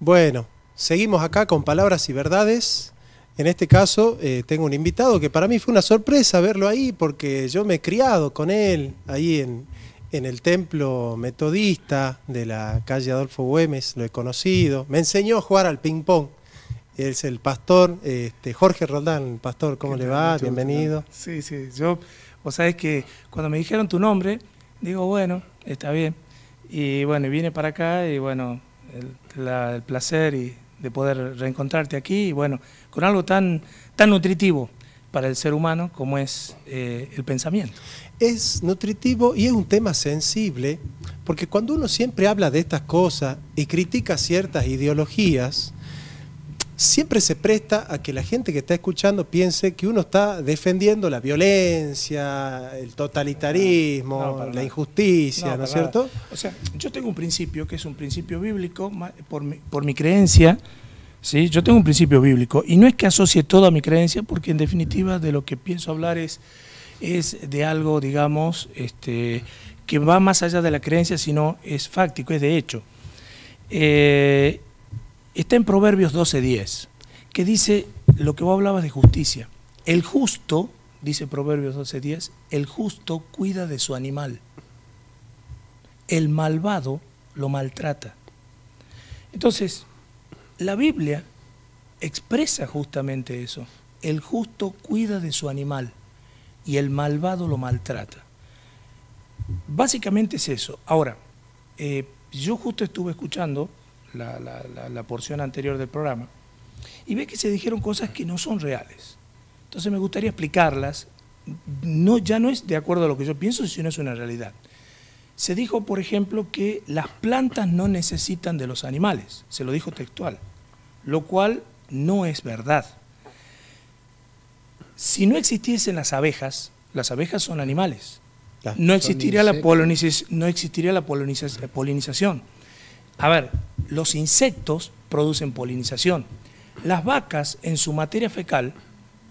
Bueno, seguimos acá con palabras y verdades. En este caso eh, tengo un invitado que para mí fue una sorpresa verlo ahí porque yo me he criado con él ahí en, en el templo metodista de la calle Adolfo Güemes, lo he conocido. Me enseñó a jugar al ping-pong. Es el pastor este, Jorge Roldán. Pastor, ¿cómo le va? Bienvenido. Sí, sí. Yo, vos sabés que cuando me dijeron tu nombre, digo, bueno, está bien. Y bueno, vine para acá y bueno, el, placer y de poder reencontrarte aquí y bueno, con algo tan, tan nutritivo para el ser humano como es eh, el pensamiento. Es nutritivo y es un tema sensible, porque cuando uno siempre habla de estas cosas y critica ciertas ideologías, siempre se presta a que la gente que está escuchando piense que uno está defendiendo la violencia, el totalitarismo, la injusticia, ¿no, es cierto? O sea, yo tengo un principio que es un principio bíblico por mi, por mi creencia, ¿sí? Yo tengo un principio bíblico y no es que asocie todo a mi creencia porque en definitiva de lo que pienso hablar es, es de algo, digamos, este, que va más allá de la creencia, sino es fáctico, es de hecho. Eh, está en Proverbios 12.10, que dice lo que vos hablabas de justicia. El justo, dice Proverbios 12.10, el justo cuida de su animal. El malvado lo maltrata. Entonces, la Biblia expresa justamente eso. El justo cuida de su animal y el malvado lo maltrata. Básicamente es eso. Ahora, eh, yo justo estuve escuchando la, porción anterior del programa, y ve que se dijeron cosas que no son reales. Entonces me gustaría explicarlas. No, ya no es de acuerdo a lo que yo pienso, sino es una realidad. Se dijo, por ejemplo, que las plantas no necesitan de los animales, se lo dijo textual, lo cual no es verdad. Si no existiesen las abejas, las abejas son animales, no existiría, la no existiría la polinización. A ver, los insectos producen polinización. Las vacas en su materia fecal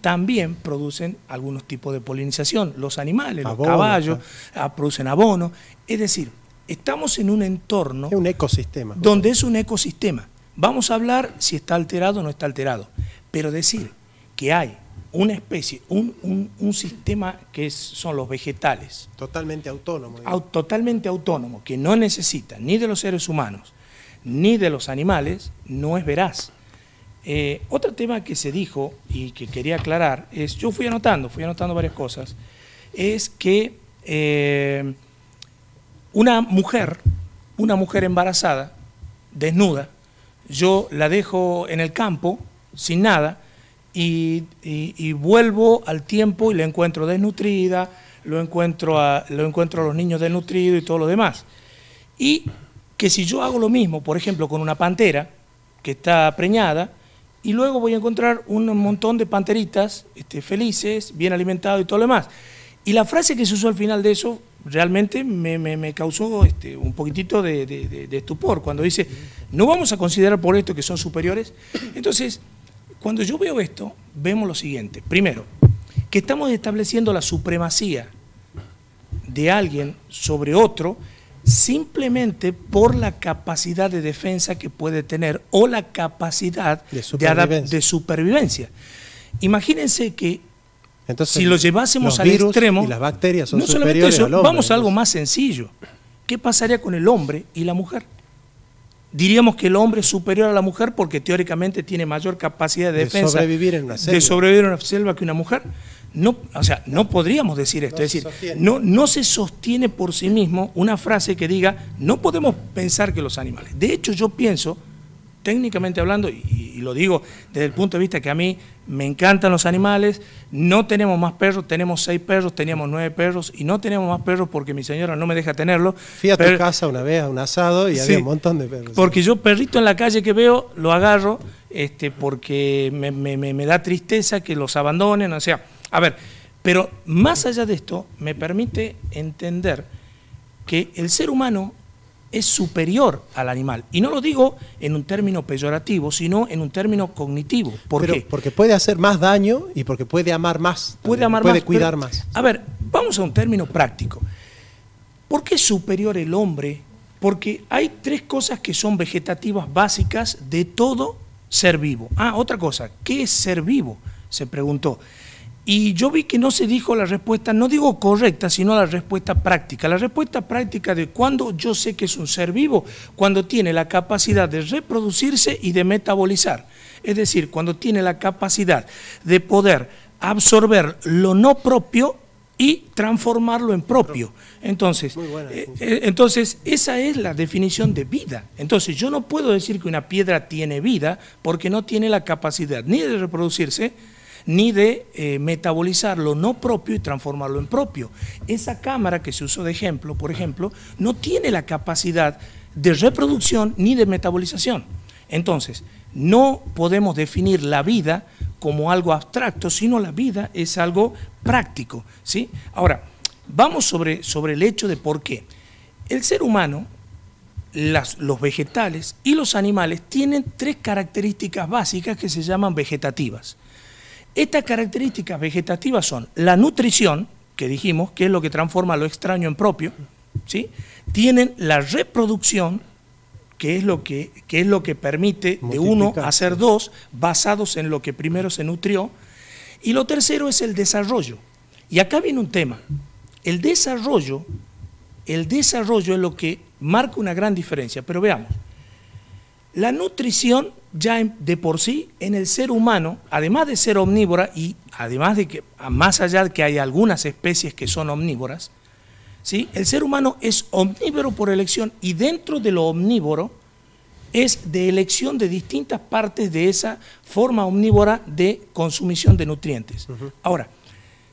también producen algunos tipos de polinización. Los animales, los caballos, ah, producen abono. Es decir, estamos en un entorno... Es un ecosistema. Donde es un ecosistema. Vamos a hablar si está alterado o no está alterado. Pero decir que hay una especie, un, sistema que son los vegetales. Totalmente autónomo. totalmente autónomo, que no necesita ni de los seres humanos, ni de los animales, no es veraz. Eh, otro tema que se dijo y que quería aclarar es, yo fui anotando, fui anotando varias cosas, es que eh, una mujer, una mujer embarazada, desnuda, yo la dejo en el campo, sin nada, y, vuelvo al tiempo y la encuentro desnutrida, lo encuentro, a, lo encuentro a los niños desnutridos y todo lo demás. Y que si yo hago lo mismo, por ejemplo, con una pantera que está preñada, y luego voy a encontrar un montón de panteritas este, felices, bien alimentadas y todo lo demás. Y la frase que se usó al final de eso realmente me, causó este, un poquitito de, estupor, cuando dice, no vamos a considerar por esto que son superiores. Entonces, cuando yo veo esto, vemos lo siguiente. Primero, que estamos estableciendo la supremacía de alguien sobre otro, simplemente por la capacidad de defensa que puede tener o la capacidad de supervivencia. Imagínense que si lo llevásemos al extremo, y las bacterias son no solamente eso, vamos a algo más sencillo. ¿Qué pasaría con el hombre y la mujer? Diríamos que el hombre es superior a la mujer porque teóricamente tiene mayor capacidad de, defensa. Sobrevivir en una De sobrevivir en una selva que una mujer. No, o sea, no podríamos decir esto. es decir, no, no se sostiene por sí mismo una frase que diga, no podemos pensar que los animales. De hecho, yo pienso, técnicamente hablando, y, lo digo desde el punto de vista que a mí me encantan los animales, no tenemos más perros, tenemos seis perros, teníamos nueve perros, y no tenemos más perros porque mi señora no me deja tenerlo. Fui a tu casa una vez a un asado y había un montón de perros. Porque yo perrito en la calle que veo, lo agarro, este, porque me, me da tristeza que los abandonen, o sea a ver, pero más allá de esto, me permite entender que el ser humano es superior al animal. Y no lo digo en un término peyorativo, sino en un término cognitivo. ¿Por qué? Porque puede hacer más daño y porque puede amar más. Puede amar puede cuidar más. A ver, vamos a un término práctico. ¿Por qué es superior el hombre Porque hay tres cosas que son vegetativas básicas de todo ser vivo. Ah, otra cosa, ¿qué es ser vivo? Se preguntó. Y yo vi que no se dijo la respuesta, no digo correcta, sino la respuesta práctica. La respuesta práctica de cuando yo sé que es un ser vivo, cuando tiene la capacidad de reproducirse y de metabolizar. Es decir, cuando tiene la capacidad de poder absorber lo no propio y transformarlo en propio. Entonces, eh, eh, entonces, esa es la definición de vida. Entonces, yo no puedo decir que una piedra tiene vida porque no tiene la capacidad ni de reproducirse, ni de eh, metabolizar lo no propio y transformarlo en propio. Esa cámara que se usó de ejemplo, por ejemplo, no tiene la capacidad de reproducción ni de metabolización. Entonces, no podemos definir la vida como algo abstracto, sino la vida es algo práctico. ¿sí? Ahora, vamos sobre, sobre el hecho de por qué. El ser humano, los vegetales y los animales tienen tres características básicas que se llaman vegetativas. Estas características vegetativas son la nutrición, que dijimos, que es lo que transforma lo extraño en propio, ¿sí? tienen la reproducción, que es lo que, es lo que permite de uno hacer dos, basados en lo que primero se nutrió. Y lo tercero es el desarrollo. Y acá viene un tema. El desarrollo, el desarrollo es lo que marca una gran diferencia. Pero veamos, la nutrición ya de por sí en el ser humano, además de ser omnívora y además de que más allá de que hay algunas especies que son omnívoras, ¿sí? el ser humano es omnívoro por elección y dentro de lo omnívoro es de elección de distintas partes de esa forma omnívora de consumición de nutrientes. Ahora,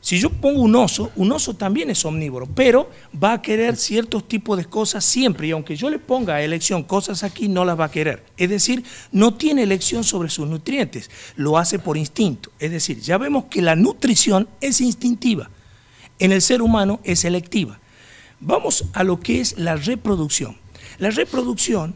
si yo pongo un oso, un oso también es omnívoro, pero va a querer ciertos tipos de cosas siempre, y aunque yo le ponga a elección cosas aquí, no las va a querer. Es decir, no tiene elección sobre sus nutrientes, lo hace por instinto. Es decir, ya vemos que la nutrición es instintiva, en el ser humano es selectiva. Vamos a lo que es la reproducción. La reproducción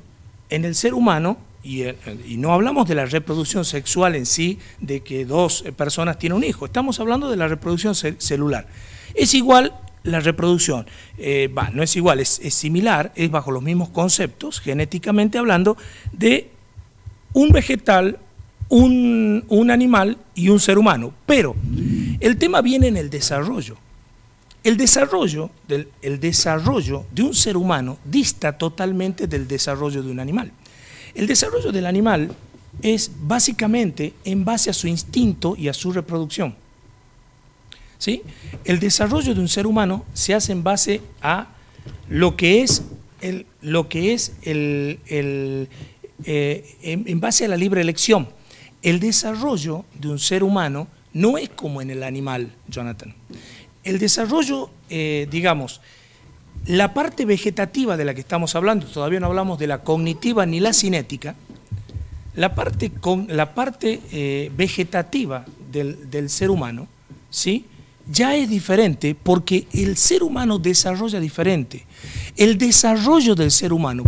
en el ser humano eh, y, no hablamos de la reproducción sexual en sí, de que dos personas tienen un hijo, estamos hablando de la reproducción celular. Es igual la reproducción, eh, no es igual, es, similar, es bajo los mismos conceptos, genéticamente hablando, de un vegetal, un, un animal y un ser humano. Pero el tema viene en el desarrollo. El desarrollo, del, el desarrollo de un ser humano dista totalmente del desarrollo de un animal. El desarrollo del animal es básicamente en base a su instinto y a su reproducción. ¿Sí? El desarrollo de un ser humano se hace en base a lo que es el, lo que es el, eh, en, base a la libre elección. El desarrollo de un ser humano no es como en el animal, Jonathan. El desarrollo, eh, digamos, la parte vegetativa de la que estamos hablando, todavía no hablamos de la cognitiva ni la cinética, la parte, la parte eh, vegetativa del, ser humano, ¿sí? ya es diferente porque el ser humano desarrolla diferente. El desarrollo del ser humano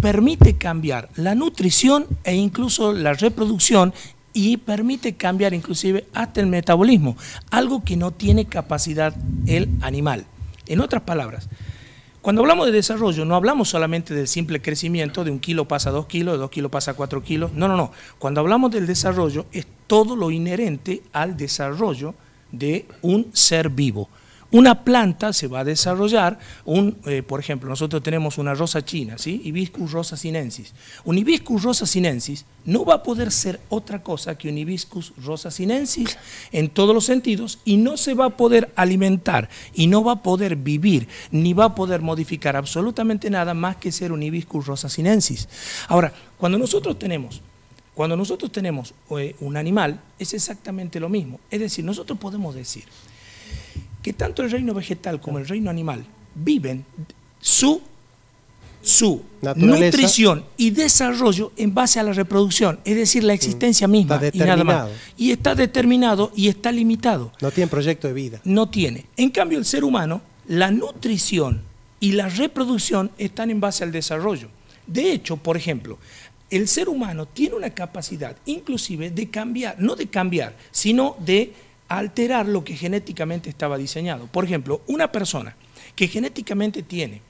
permite cambiar la nutrición e incluso la reproducción y permite cambiar inclusive hasta el metabolismo, algo que no tiene capacidad el animal. En otras palabras, cuando hablamos de desarrollo, no hablamos solamente del simple crecimiento, de un kilo pasa a dos kilos, de dos kilos pasa a cuatro kilos. No, no, no. Cuando hablamos del desarrollo, es todo lo inherente al desarrollo de un ser vivo. Una planta se va a desarrollar, un, eh, por ejemplo, nosotros tenemos una rosa china, ¿sí? Hibiscus rosa sinensis. Un hibiscus rosa sinensis no va a poder ser otra cosa que un hibiscus rosa sinensis en todos los sentidos y no se va a poder alimentar y no va a poder vivir ni va a poder modificar absolutamente nada más que ser un hibiscus rosa sinensis. Ahora, cuando nosotros tenemos cuando nosotros tenemos eh, un animal, es exactamente lo mismo. Es decir, nosotros podemos decir, que tanto el reino vegetal como el reino animal viven su, su nutrición y desarrollo en base a la reproducción, es decir, la existencia misma y nada más. Y está determinado y está limitado. No tiene proyecto de vida. No tiene. En cambio, el ser humano, la nutrición y la reproducción están en base al desarrollo. De hecho, por ejemplo, el ser humano tiene una capacidad inclusive de cambiar, no de cambiar, sino de alterar lo que genéticamente estaba diseñado. Por ejemplo, una persona que genéticamente tiene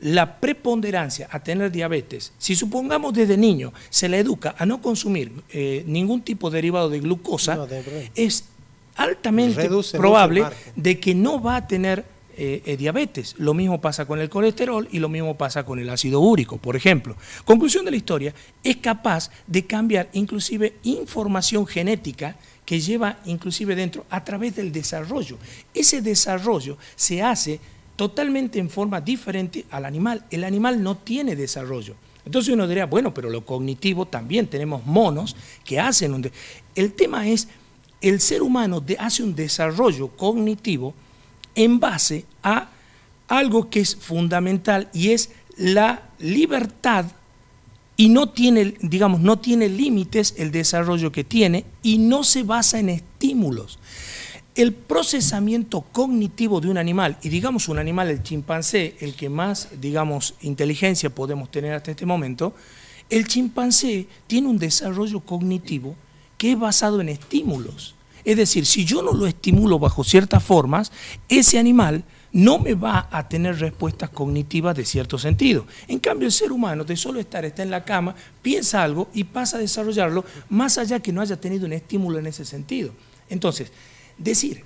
la preponderancia a tener diabetes, si supongamos desde niño se le educa a no consumir eh, ningún tipo de derivado de glucosa, es altamente probable de que no va a tener eh, eh, diabetes. Lo mismo pasa con el colesterol y lo mismo pasa con el ácido úrico, por ejemplo. Conclusión de la historia, es capaz de cambiar inclusive información genética que lleva inclusive dentro a través del desarrollo. Ese desarrollo se hace totalmente en forma diferente al animal. El animal no tiene desarrollo. Entonces uno diría, bueno, pero lo cognitivo también tenemos monos que hacen un... El tema es, el ser humano hace un desarrollo cognitivo en base a algo que es fundamental y es la libertad y no tiene, digamos, no tiene límites el desarrollo que tiene y no se basa en estímulos. El procesamiento cognitivo de un animal, y digamos un animal, el chimpancé, el que más, digamos, inteligencia podemos tener hasta este momento, el chimpancé tiene un desarrollo cognitivo que es basado en estímulos. Es decir, si yo no lo estimulo bajo ciertas formas, ese animal no me va a tener respuestas cognitivas de cierto sentido. En cambio, el ser humano, de solo estar, está en la cama, piensa algo y pasa a desarrollarlo más allá que no haya tenido un estímulo en ese sentido. Entonces, Decir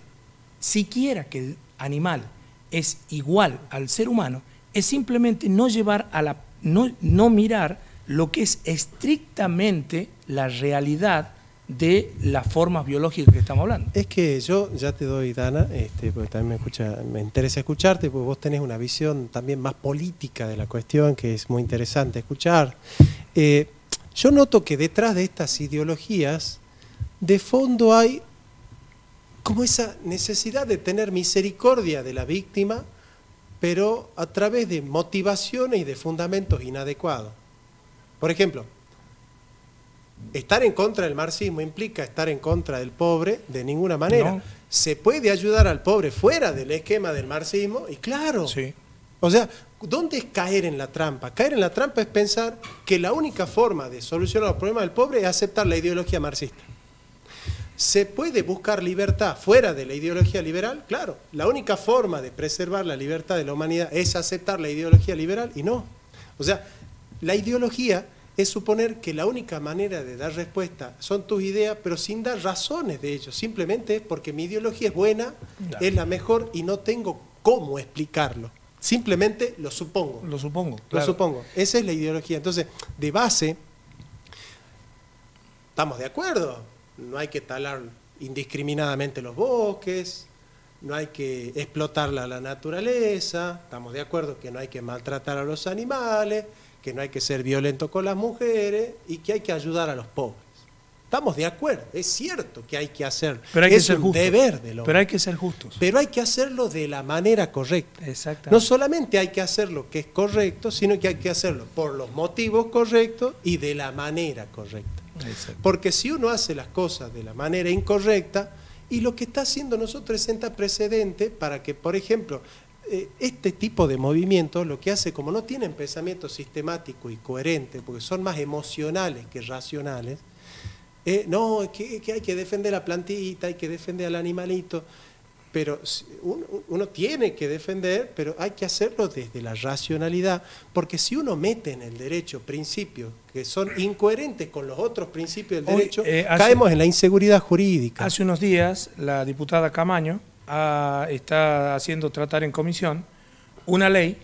siquiera que el animal es igual al ser humano es simplemente no llevar a la no, no mirar lo que es estrictamente la realidad de las formas biológicas que estamos hablando. Es que yo ya te doy, Dana, este, porque también me, escucha, me interesa escucharte, porque vos tenés una visión también más política de la cuestión, que es muy interesante escuchar. Eh, yo noto que detrás de estas ideologías, de fondo hay como esa necesidad de tener misericordia de la víctima, pero a través de motivaciones y de fundamentos inadecuados. Por ejemplo, estar en contra del marxismo implica estar en contra del pobre de ninguna manera. Se puede ayudar al pobre fuera del esquema del marxismo y claro. Sí. O sea, ¿dónde es caer en la trampa? Caer en la trampa es pensar que la única forma de solucionar los problemas del pobre es aceptar la ideología marxista. ¿Se puede buscar libertad fuera de la ideología liberal? Claro, la única forma de preservar la libertad de la humanidad es aceptar la ideología liberal y no. O sea, la ideología es suponer que la única manera de dar respuesta son tus ideas, pero sin dar razones de ello. Simplemente porque mi ideología es buena, es la mejor y no tengo cómo explicarlo. Simplemente lo supongo. Lo supongo. Lo supongo. Esa es la ideología. Entonces, de base, estamos de acuerdo no hay que talar indiscriminadamente los bosques, no hay que explotar la, naturaleza, estamos de acuerdo que no hay que maltratar a los animales, que no hay que ser violento con las mujeres y que hay que ayudar a los pobres. Estamos de acuerdo, es cierto que hay que hacerlo. Pero hay es que ser un deber de Pero hay que ser justos. Pero hay que hacerlo de la manera correcta. Exactamente. No solamente hay que hacerlo que es correcto, sino que hay que hacerlo por los motivos correctos y de la manera correcta. Porque si uno hace las cosas de la manera incorrecta, y lo que está haciendo nosotros es sentar precedente para que, por ejemplo, este tipo de movimientos lo que hace, como no tienen pensamiento sistemático y coherente, porque son más emocionales que racionales, eh, no, que, que hay que defender a la plantita, hay que defender al animalito pero uno, tiene que defender, pero hay que hacerlo desde la racionalidad, porque si uno mete en el derecho principios que son incoherentes con los otros principios del derecho, eh, caemos en la inseguridad jurídica. Hace unos días la diputada Camaño está haciendo tratar en comisión una ley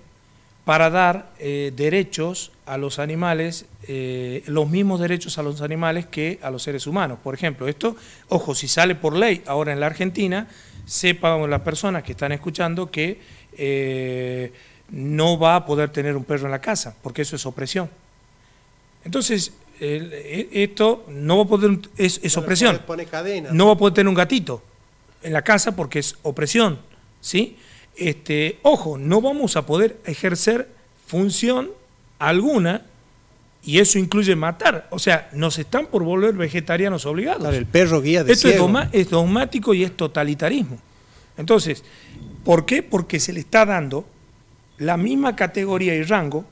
para dar eh, derechos a los animales, eh, los mismos derechos a los animales que a los seres humanos. Por ejemplo, esto, ojo, si sale por ley ahora en la Argentina, sepan las personas que están escuchando que eh, no va a poder tener un perro en la casa, porque eso es opresión. Entonces, e, esto no va a poder, es, opresión. No va a poder tener un gatito en la casa porque es opresión. ¿sí? Este, ojo, no vamos a poder ejercer función alguna y eso incluye matar. O sea, nos están por volver vegetarianos obligados. el perro guía de Esto es, dogmático y es totalitarismo. Entonces, ¿por qué? Porque se le está dando la misma categoría y rango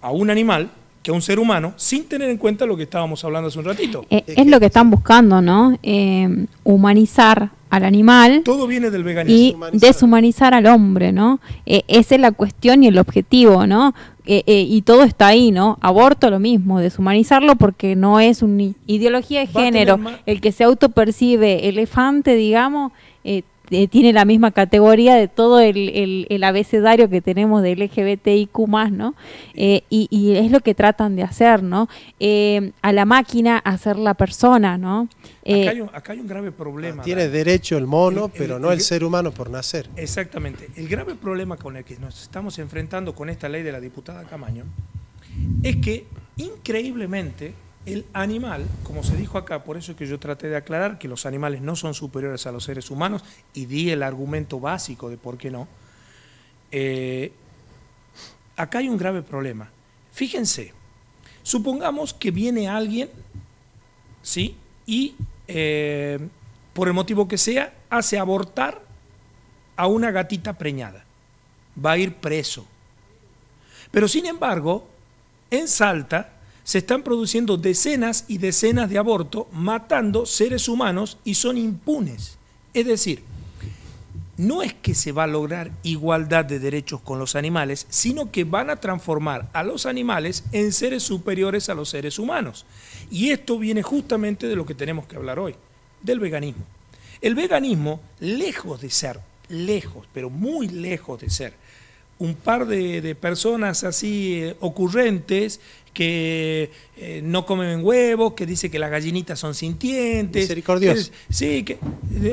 a un animal que a un ser humano sin tener en cuenta lo que estábamos hablando hace un ratito. Eh, es, lo que están buscando, ¿no? Eh, humanizar al animal. Todo viene del veganismo. Y deshumanizar al hombre, ¿no? Eh, esa es la cuestión y el objetivo, ¿no? Eh, eh, y todo está ahí, ¿no? Aborto lo mismo, deshumanizarlo porque no es una ideología de género. El que se autopercibe elefante, digamos, eh, tiene la misma categoría de todo el, el, abecedario que tenemos del LGBTIQ ¿no? Eh, y, es lo que tratan de hacer, ¿no? Eh, a la máquina hacer la persona, ¿no? acá, hay un, grave problema. Tiene derecho el mono, pero no el, ser humano por nacer. Exactamente. El grave problema con el que nos estamos enfrentando con esta ley de la diputada Camaño es que increíblemente el animal, como se dijo acá, por eso es que yo traté de aclarar que los animales no son superiores a los seres humanos y di el argumento básico de por qué no, eh, acá hay un grave problema. Fíjense, supongamos que viene alguien, ¿sí? Y eh, por el motivo que sea, hace abortar a una gatita preñada. Va a ir preso. Pero sin embargo, en Salta se están produciendo decenas y decenas de abortos matando seres humanos y son impunes. Es decir, no es que se va a lograr igualdad de derechos con los animales, sino que van a transformar a los animales en seres superiores a los seres humanos. Y esto viene justamente de lo que tenemos que hablar hoy, del veganismo. El veganismo, lejos de ser, lejos, pero muy lejos de ser, un par de, personas así eh, ocurrentes que eh, no comen huevos, que dice que las gallinitas son sintientes. Misericordiosos. sí, que,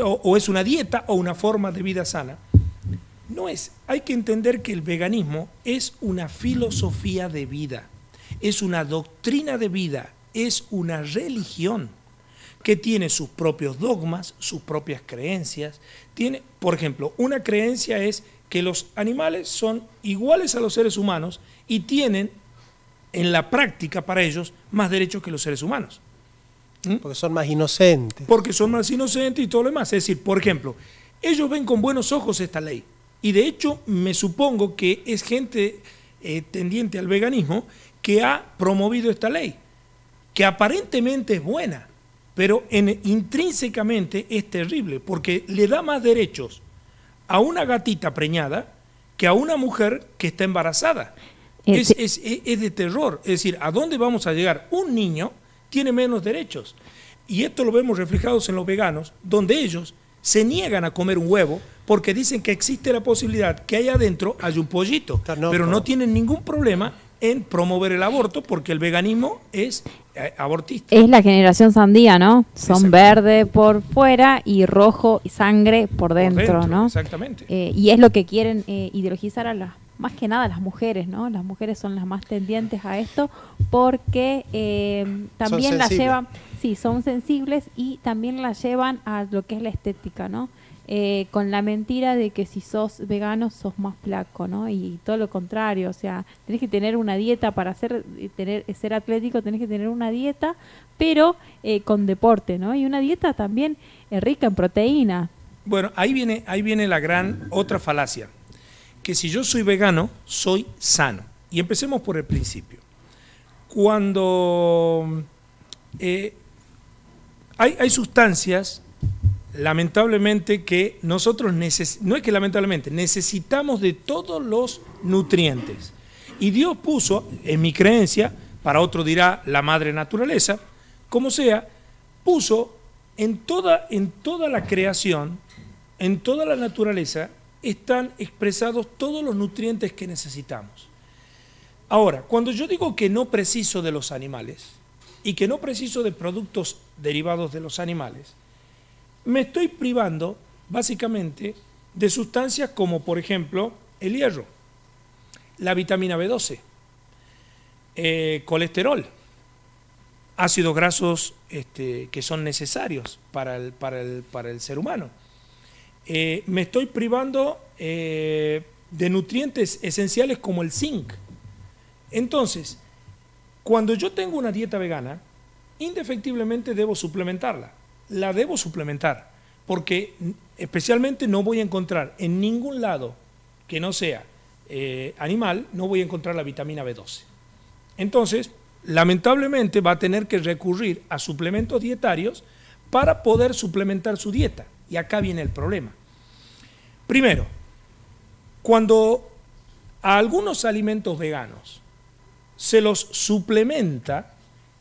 o, o, es una dieta o una forma de vida sana. No es. Hay que entender que el veganismo es una filosofía de vida, es una doctrina de vida, es una religión que tiene sus propios dogmas, sus propias creencias. Tiene, por ejemplo, una creencia es que los animales son iguales a los seres humanos y tienen en la práctica para ellos más derechos que los seres humanos. ¿Mm? Porque son más inocentes. Porque son más inocentes y todo lo demás. Es decir, por ejemplo, ellos ven con buenos ojos esta ley. Y de hecho me supongo que es gente eh, tendiente al veganismo que ha promovido esta ley, que aparentemente es buena, pero intrínsecamente es terrible, porque le da más derechos a una gatita preñada que a una mujer que está embarazada. Eh, es, de terror. Es decir, ¿a dónde vamos a llegar? Un niño tiene menos derechos. Y esto lo vemos reflejados en los veganos, donde ellos se niegan a comer un huevo porque dicen que existe la posibilidad que ahí adentro haya un pollito, pero no tienen ningún problema en promover el aborto porque el veganismo es eh, abortista. Es la generación sandía, ¿no? Son verde por fuera y rojo y sangre por dentro, ¿no? Exactamente. Eh, y es lo que quieren eh, ideologizar a las más que nada las mujeres, ¿no? Las mujeres son las más tendientes a esto porque también las llevan, sí, son sensibles y también las llevan a lo que es la estética, ¿no? Eh, con la mentira de que si sos vegano sos más flaco, ¿no? Y todo lo contrario, o sea, tenés que tener una dieta para ser, eh, tener, ser atlético, tenés que tener una dieta, pero eh, con deporte, ¿no? Y una dieta también rica en proteína. Bueno, ahí viene, ahí viene la gran otra falacia, que si yo soy vegano, soy sano. Y empecemos por el principio. Cuando hay, hay sustancias lamentablemente que nosotros, no es que lamentablemente, necesitamos de todos los nutrientes. Y Dios puso, en mi creencia, para otro dirá la madre naturaleza, como sea, puso en toda, en toda la creación, en toda la naturaleza, están expresados todos los nutrientes que necesitamos. Ahora, cuando yo digo que no preciso de los animales y que no preciso de productos derivados de los animales, me estoy privando básicamente de sustancias como por ejemplo el hierro, la vitamina B12, eh, colesterol, ácidos grasos este, que son necesarios para el, para el, ser humano. Eh, me estoy privando eh, de nutrientes esenciales como el zinc. Entonces, cuando yo tengo una dieta vegana, indefectiblemente debo suplementarla la debo suplementar, porque especialmente no voy a encontrar en ningún lado que no sea eh, animal, no voy a encontrar la vitamina B12. Entonces, lamentablemente va a tener que recurrir a suplementos dietarios para poder suplementar su dieta. Y acá viene el problema. Primero, cuando a algunos alimentos veganos se los suplementa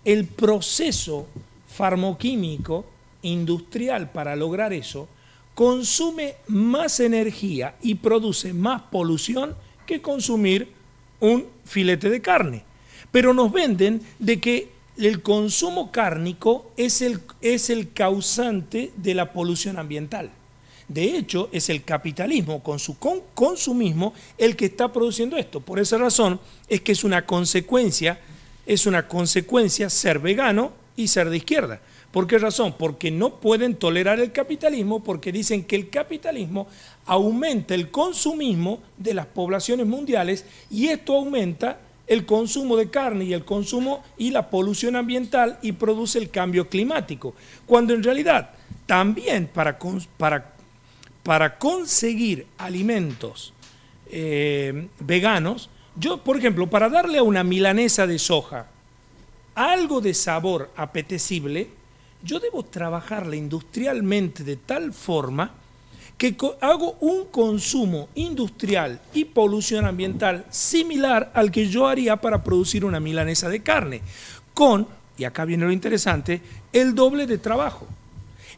el proceso farmoquímico industrial para lograr eso, consume más energía y produce más polución que consumir un filete de carne. Pero nos venden de que el consumo cárnico es el, es el causante de la polución ambiental. De hecho, es el capitalismo con su consumismo el que está produciendo esto. Por esa razón es que es una consecuencia, es una consecuencia ser vegano y ser de izquierda. ¿Por qué razón? Porque no pueden tolerar el capitalismo porque dicen que el capitalismo aumenta el consumismo de las poblaciones mundiales y esto aumenta el consumo de carne y el consumo y la polución ambiental y produce el cambio climático. Cuando en realidad también para, para, para conseguir alimentos eh, veganos, yo por ejemplo, para darle a una milanesa de soja algo de sabor apetecible, yo debo trabajarla industrialmente de tal forma que hago un consumo industrial y polución ambiental similar al que yo haría para producir una milanesa de carne, con, y acá viene lo interesante, el doble de trabajo.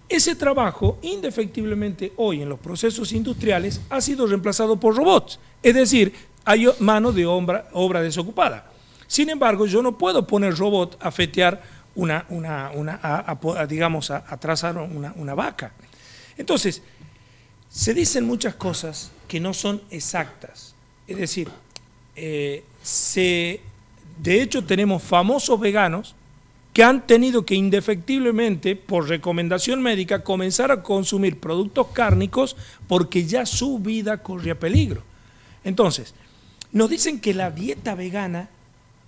Ese trabajo, indefectiblemente hoy en los procesos industriales, ha sido reemplazado por robots, es decir, hay mano de obra, obra desocupada. Sin embargo, yo no puedo poner robot a fetear una, una, digamos, a, trazar una, una vaca. Entonces, se dicen muchas cosas que no son exactas. Es decir, eh, de hecho tenemos famosos veganos que han tenido que indefectiblemente, por recomendación médica, comenzar a consumir productos cárnicos porque ya su vida corría peligro. Entonces, nos dicen que la dieta vegana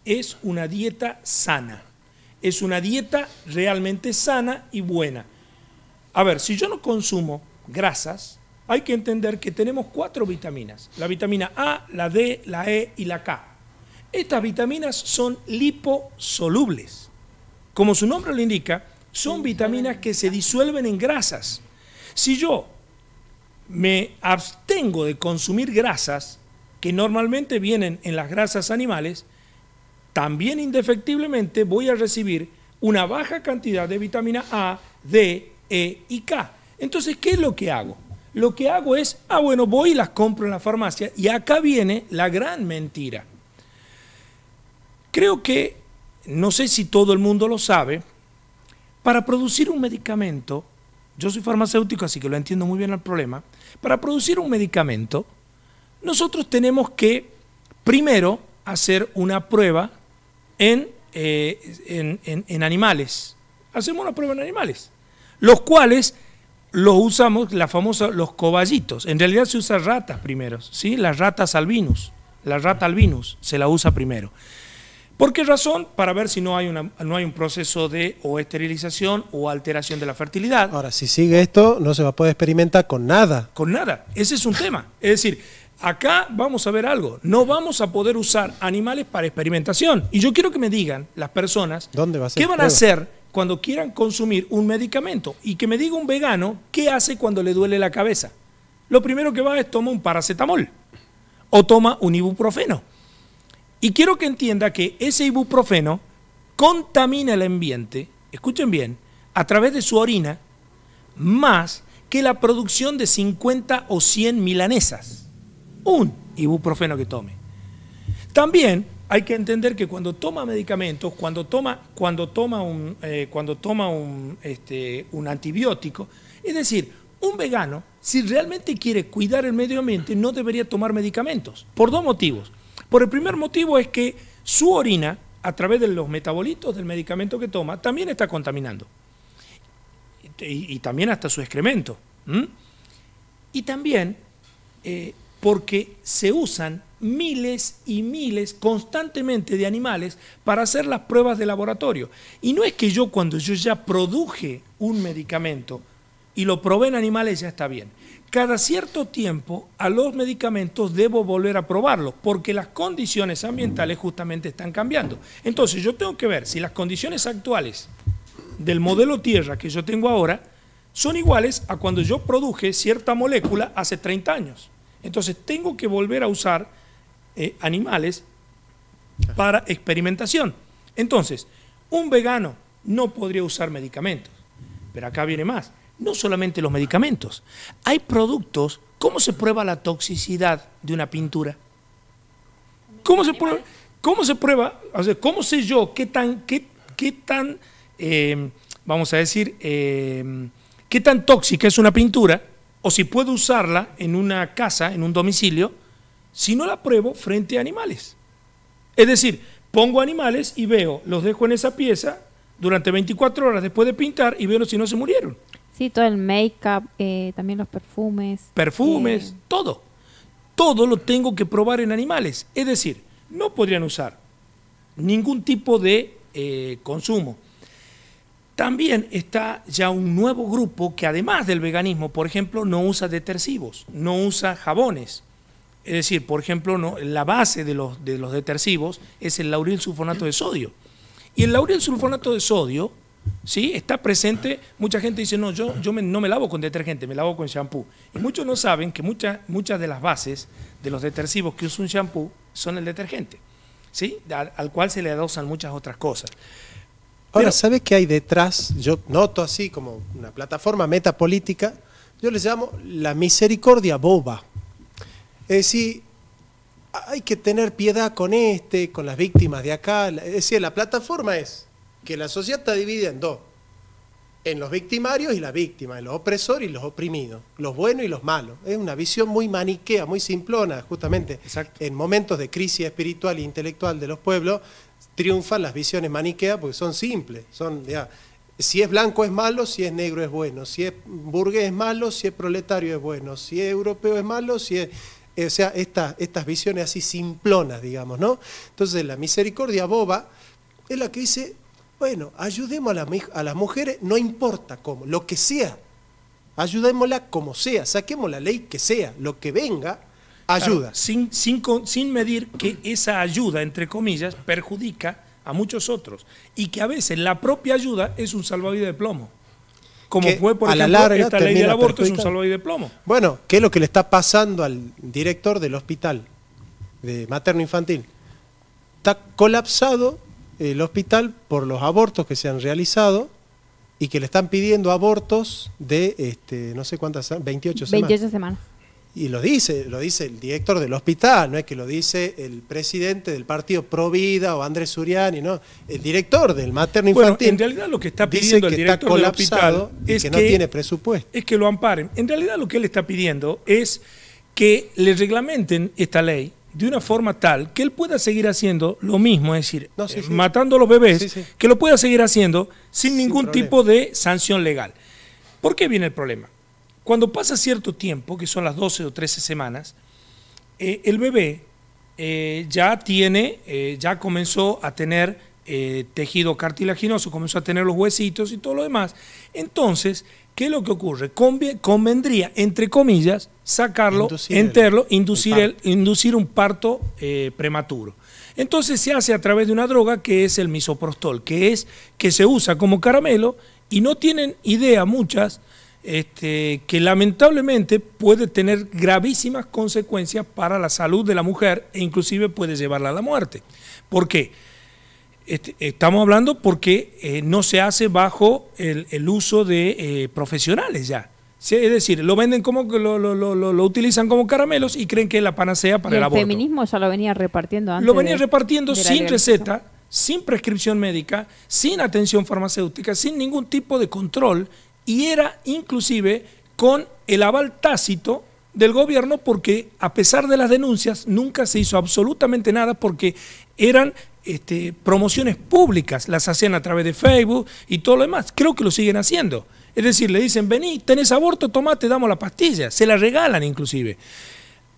es una dieta sana, es una dieta realmente sana y buena. A ver, si yo no consumo grasas, hay que entender que tenemos cuatro vitaminas, la vitamina A, la D, la E y la K. Estas vitaminas son liposolubles. Como su nombre lo indica, son vitaminas que se disuelven en grasas. Si yo me abstengo de consumir grasas, que normalmente vienen en las grasas animales, también indefectiblemente voy a recibir una baja cantidad de vitamina A, D, E y K. Entonces, ¿qué es lo que hago? Lo que hago es, ah, bueno, voy y las compro en la farmacia. Y acá viene la gran mentira. Creo que, no sé si todo el mundo lo sabe, para producir un medicamento, yo soy farmacéutico, así que lo entiendo muy bien el problema, para producir un medicamento, nosotros tenemos que primero hacer una prueba en, eh, en animales. Hacemos una prueba en animales, los cuales los usamos, la famosa, los coballitos. En realidad se usa ratas primero, ¿sí? Las ratas albinus, la rata albinus se la usa primero. ¿Por qué razón? Para ver si no hay, una, no hay un proceso de o esterilización o alteración de la fertilidad. Ahora, si sigue esto, no se va a poder experimentar con nada. Con nada. Ese es un tema. Es decir, acá vamos a ver algo. No vamos a poder usar animales para experimentación. Y yo quiero que me digan las personas ¿Dónde va a qué van a hacer cuando quieran consumir un medicamento y que me diga un vegano qué hace cuando le duele la cabeza. Lo primero que va es toma un paracetamol o toma un ibuprofeno. Y quiero que entienda que ese ibuprofeno contamina el ambiente, escuchen bien, a través de su orina, más que la producción de 50 o 100 milanesas. Un ibuprofeno que tome. También hay que entender que cuando toma medicamentos, cuando toma, cuando toma, un, eh, cuando toma un, este, un antibiótico, es decir, un vegano, si realmente quiere cuidar el medio ambiente, no debería tomar medicamentos, por dos motivos. Por el primer motivo es que su orina, a través de los metabolitos del medicamento que toma, también está contaminando. Y, también hasta su excremento. Y también eh, porque se usan miles y miles constantemente de animales para hacer las pruebas de laboratorio. Y no es que yo cuando yo ya produje un medicamento y lo probé en animales ya está bien. Cada cierto tiempo a los medicamentos debo volver a probarlos porque las condiciones ambientales justamente están cambiando. Entonces yo tengo que ver si las condiciones actuales del modelo tierra que yo tengo ahora son iguales a cuando yo produje cierta molécula hace 30 años. Entonces tengo que volver a usar eh, animales para experimentación. Entonces, un vegano no podría usar medicamentos. Pero acá viene más. No solamente los medicamentos. Hay productos. ¿Cómo se prueba la toxicidad de una pintura? ¿Cómo se prueba? ¿Cómo se prueba? ¿Cómo sé yo qué tan, qué, qué tan eh, vamos a decir, eh, qué tan tóxica es una pintura o si puedo usarla en una casa, en un domicilio, si no la pruebo frente a animales. Es decir, pongo animales y veo, los dejo en esa pieza durante 24 horas después de pintar y veo si no se murieron. Sí, todo el make-up, eh, también los perfumes. Perfumes, todo. Todo lo tengo que probar en animales. Es decir, no podrían usar ningún tipo de consumo también está ya un nuevo grupo que además del veganismo, por ejemplo, no usa detergivos, no usa jabones. Es decir, por ejemplo, no, la base de los, de los detergivos es el lauril sulfonato de sodio. Y el lauril sulfonato de sodio ¿sí? está presente, mucha gente dice, no, yo, yo no me lavo con detergente, me lavo con shampoo. Y muchos no saben que muchas muchas de las bases de los detergivos que usa un shampoo son el detergente, ¿sí? al, al cual se le adosan muchas otras cosas. Ahora, ¿sabes qué hay detrás? Yo noto así como una plataforma metapolítica, yo les llamo la misericordia boba. Es decir, hay que tener piedad con este, con las víctimas de acá. Es decir, la plataforma es que la sociedad está dividida en dos, en los victimarios y la víctima, en los opresores y los oprimidos, los buenos y los malos. Es una visión muy maniquea, muy simplona, justamente en momentos de crisis espiritual e intelectual de los pueblos, triunfan las visiones maniqueas porque son simples. Son, ya, si es blanco es malo, si es negro es bueno, si es burgués es malo, si es proletario es bueno, si es europeo es malo, si es... O sea, estas visiones así simplonas, digamos, ¿no? Entonces la misericordia boba es la que dice, bueno, ayudemos a, a las mujeres, no importa cómo, lo que sea, ayudémosla como sea, saquemos la ley que sea, lo que venga, ayuda. sin, sin, sin medir que esa ayuda, entre comillas, perjudica a muchos otros y que a veces la propia ayuda es un salvavidas de plomo. Como fue, por ejemplo, esta ley del aborto es un salvavidas de plomo. Bueno, ¿qué es lo que le está pasando al director del hospital de materno-infantil? Está colapsado el hospital por los abortos que se han realizado y que le están pidiendo abortos de, este, no sé cuántas, 28 semanas. 28 semanas. Y lo dice, lo dice el director del hospital, no es que lo dice el presidente del partido Provida o Andrés Suriani, no, el director del materno infantil. en realidad lo que está pidiendo el director del hospital es que, no tiene presupuesto. Es que lo amparen. En realidad lo que él está pidiendo es que le reglamenten esta ley de una forma tal que él pueda seguir haciendo lo mismo, es decir, eh, matando a los bebés, que lo pueda seguir haciendo sin ningún tipo de sanción legal. ¿Por qué viene el problema? Cuando pasa cierto tiempo, que son las 12 o 13 semanas, eh, el bebé eh, ya tiene, eh, ya comenzó a tener tejido cartilaginoso, comenzó a tener los huesitos y todo lo demás. Entonces, ¿qué es lo que ocurre? convendría, entre comillas, sacarlo, enterlo, inducir, inducir un parto prematuro. Entonces se hace a través de una droga que es el misoprostol, que es que se usa como caramelo y no tienen idea muchas este, que lamentablemente puede tener gravísimas consecuencias para la salud de la mujer e inclusive puede llevarla a la muerte. ¿Por qué? Este, estamos hablando porque eh, no se hace bajo el, uso de eh, profesionales ya. Es decir, lo venden como que lo, lo, utilizan como caramelos y creen que es la panacea para el, aborto. El feminismo ya lo venía repartiendo antes. Lo venía repartiendo sin receta, sin prescripción médica, sin atención farmacéutica, sin ningún tipo de control y era inclusive con el aval tácito del gobierno porque a pesar de las denuncias nunca se hizo absolutamente nada porque eran este, promociones públicas, las hacían a través de Facebook y todo lo demás. Creo que lo siguen haciendo. Es decir, le dicen, vení, tenés aborto, tomate, damos la pastilla. Se la regalan inclusive.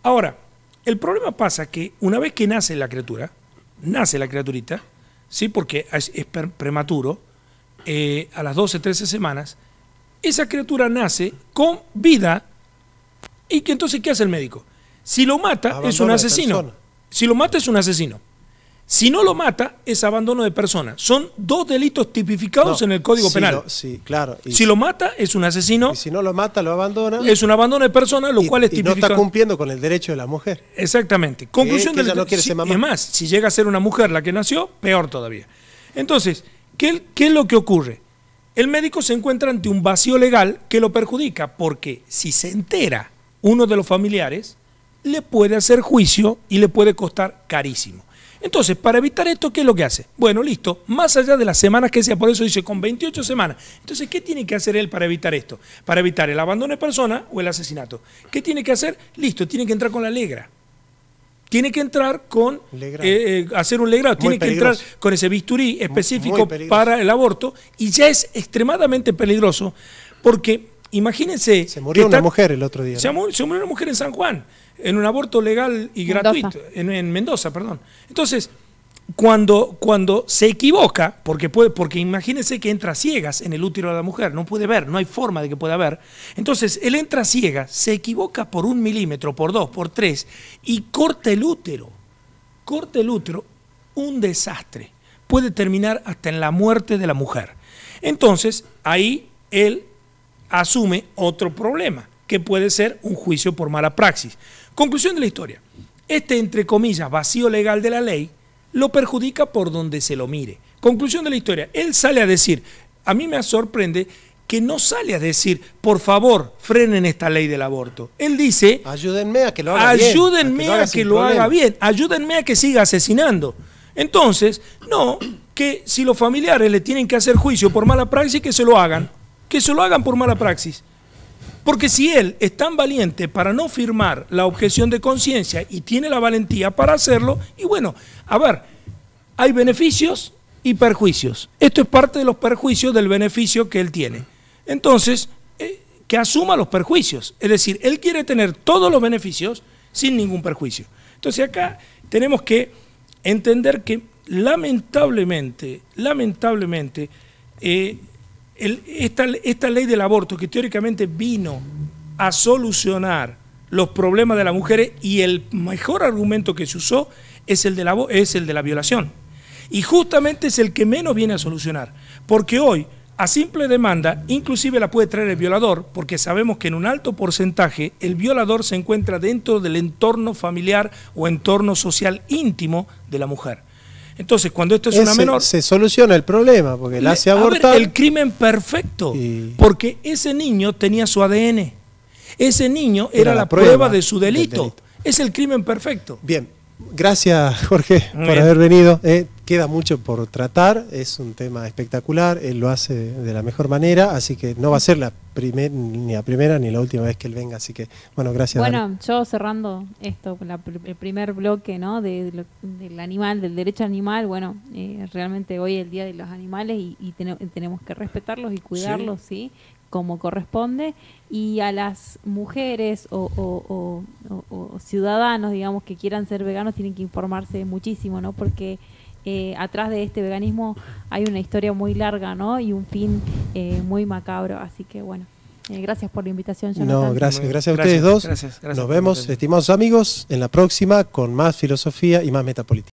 Ahora, el problema pasa que una vez que nace la criatura, nace la criaturita, ¿sí? porque es, prematuro, eh, a las 12, 13 semanas, esa criatura nace con vida y que entonces ¿qué hace el médico? Si lo mata es un asesino. Si lo mata es un asesino. Si no lo mata, es abandono de persona. Son dos delitos tipificados en el Código Penal. sí, claro. si lo mata, es un asesino. Y si no lo mata, lo abandona. Es un abandono de persona, lo cual es tipificado. Y no está cumpliendo con el derecho de la mujer. Exactamente. Conclusión del no mamá. Es más, si llega a ser una mujer la que nació, peor todavía. Entonces, ¿qué, ¿qué es lo que ocurre? El médico se encuentra ante un vacío legal que lo perjudica, porque si se entera uno de los familiares, le puede hacer juicio y le puede costar carísimo. Entonces, para evitar esto, ¿qué es lo que hace? Bueno, listo, más allá de las semanas que sea, por eso dice con 28 semanas. Entonces, ¿qué tiene que hacer él para evitar esto? Para evitar el abandono de persona o el asesinato. ¿Qué tiene que hacer? Listo, tiene que entrar con la legra. Tiene que entrar con eh, eh, hacer un legrado, tiene que entrar con ese bisturí específico para el aborto y ya es extremadamente peligroso porque imagínense... Se murió una mujer el otro día. Se, murió, se, murió, una mujer en San Juan en un aborto legal y gratuito, en, Mendoza, perdón. Entonces, cuando, cuando se equivoca, porque, puede, porque imagínense que entra ciegas en el útero de la mujer, no puede ver, no hay forma de que pueda ver. Entonces, él entra ciega, se equivoca por un milímetro, por dos, por tres, y corta el útero. Corta el útero, un desastre. Puede terminar hasta en la muerte de la mujer. Entonces, ahí él asume otro problema, que puede ser un juicio por mala praxis. Conclusión de la historia. Este, entre comillas, vacío legal de la ley lo perjudica por donde se lo mire. Conclusión de la historia. Él sale a decir, a mí me sorprende que no sale a decir, por favor, frenen esta ley del aborto. Él dice, ayúdenme a que lo haga bien. Ayúdenme a que lo haga bien. Ayúdenme a que siga asesinando. Entonces, no, que si los familiares le tienen que hacer juicio por mala praxis, que se lo hagan. Que se lo hagan por mala praxis. Porque si él es tan valiente para no firmar la objeción de conciencia y tiene la valentía para hacerlo, y bueno, a ver, hay beneficios y perjuicios. Esto es parte de los perjuicios del beneficio que él tiene. Entonces, eh, que asuma los perjuicios. Es decir, él quiere tener todos los beneficios sin ningún perjuicio. Entonces acá tenemos que entender que lamentablemente, lamentablemente, eh, esta, ley del aborto que teóricamente vino a solucionar los problemas de las mujeres y el mejor argumento que se usó es el de la, es el de la violación. Y justamente es el que menos viene a solucionar, porque hoy a simple demanda inclusive la puede traer el violador, porque sabemos que en un alto porcentaje el violador se encuentra dentro del entorno familiar o entorno social íntimo de la mujer. Entonces, cuando esto es una menor... Se soluciona el problema, porque la hace abortar... el crimen perfecto, porque ese niño tenía su ADN. Ese niño era, la, prueba, de su delito. Es el crimen perfecto. Bien, Gracias, Jorge, por haber venido. Eh, queda mucho por tratar, es un tema espectacular, él lo hace de la mejor manera, así que no va a ser la primer, ni la primera ni la última vez que él venga, así que, bueno, gracias. Bueno, yo cerrando esto, el primer bloque ¿no? del animal, del derecho animal, bueno, eh, realmente hoy es el Día de los Animales y, tenemos que respetarlos y cuidarlos, ¿sí? como corresponde y a las mujeres o, ciudadanos, digamos, que quieran ser veganos tienen que informarse muchísimo, ¿no? Porque eh, atrás de este veganismo hay una historia muy larga, ¿no? Y un fin eh, muy macabro, así que bueno. Eh, gracias por la invitación. No, gracias, gracias a ustedes dos. Nos vemos, estimados amigos, en la próxima con más filosofía y más metapolítica.